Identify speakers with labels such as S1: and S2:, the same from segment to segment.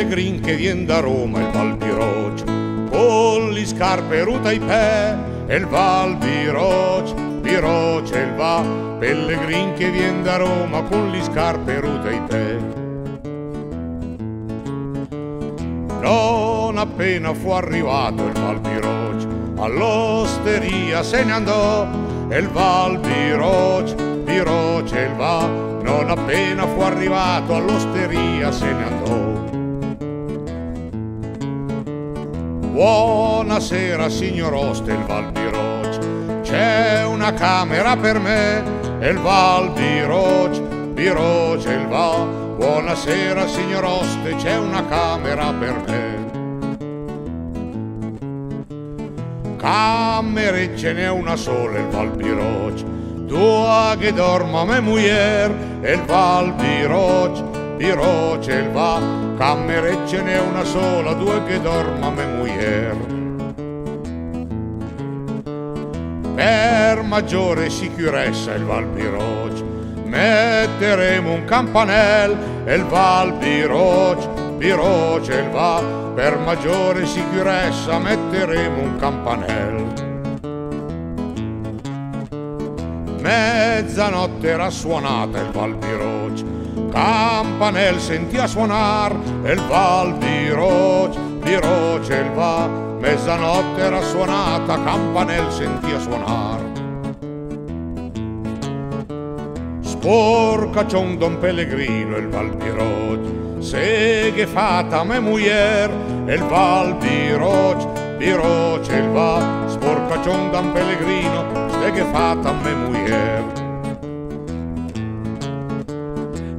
S1: pellegrin che vien da Roma il Val Biroc, con gli scarpe ruta ai pe, il Val Biroc, Biroc il va, pellegrin che vien da Roma con gli scarpe ruta ai pe. Non appena fu arrivato il Val Biroc, all'osteria se ne andò, il Val Biroc, Biroc il va, non appena fu arrivato all'osteria se ne andò. Buonasera signor Ostel Valbiroc, c'è una camera per me, il Val Biroc, Biroc il va. Buonasera signor Oste, c'è una camera per me. Camere ce n'è una sola, il Val Biroc, tua che dorma me mujer, il val biroc, biroc il va, camere ce n'è una sola, due che dorma me mujer. Per maggiore sicurezza il val biroc, metteremo un campanel, il val biroc, biroc il va, per maggiore sicurezza metteremo un campanel. Mezzanotte era suonata il Val Biroc, campanel sentia suonar il Val Biroc, Biroc il va. Mezzanotte era suonata, campanel sentia suonar. Sporca c'è un Don Pellegrino il Val Biroc, se che fata me mujer il Val Biroc, Biroc il va. Sporca c'è un Don Pellegrino e che fatta a me mujer.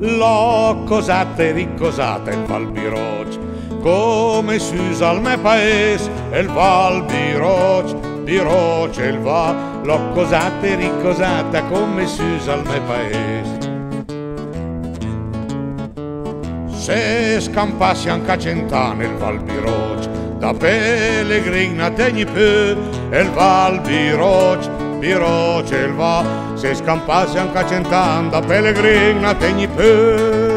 S1: L'ho cosata e ricosata il Val Biroc, come si usa al mio paese, il Val Biroc, Biroc il va, l'ho cosata e ricosata come si usa al mio paese. Se scampassi anche a cent'anni il Val Biroc, da pellegrina tegni più, il Val Biroc, Biro ce va, se scampasse anche a cent'anni da pellegrina tegni più.